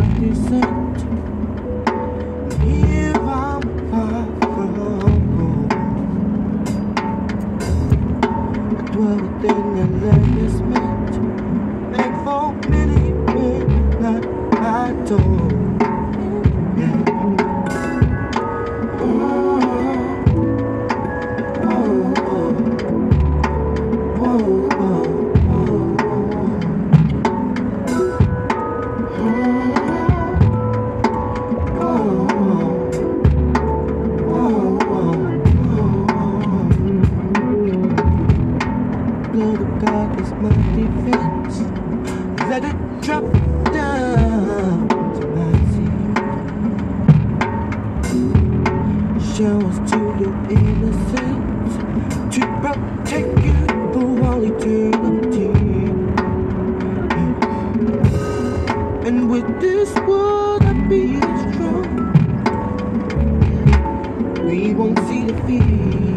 like you said. Let it drop down to my feet. Shows to your innocence to protect you for all eternity. And with this world, I be strong. We won't see the fear.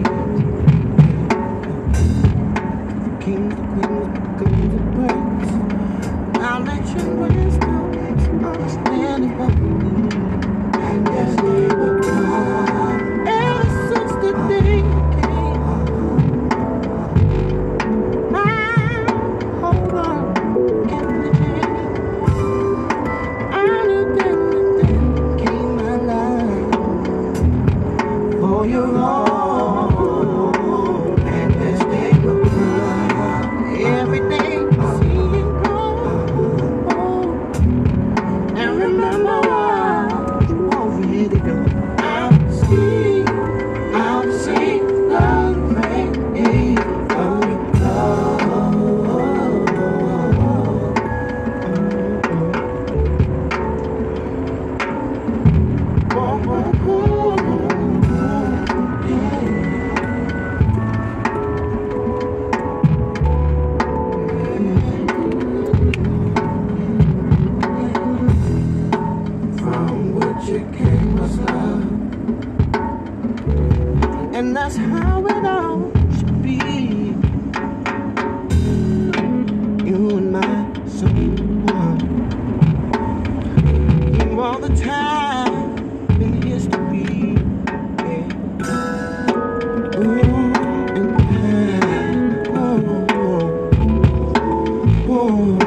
Ooh.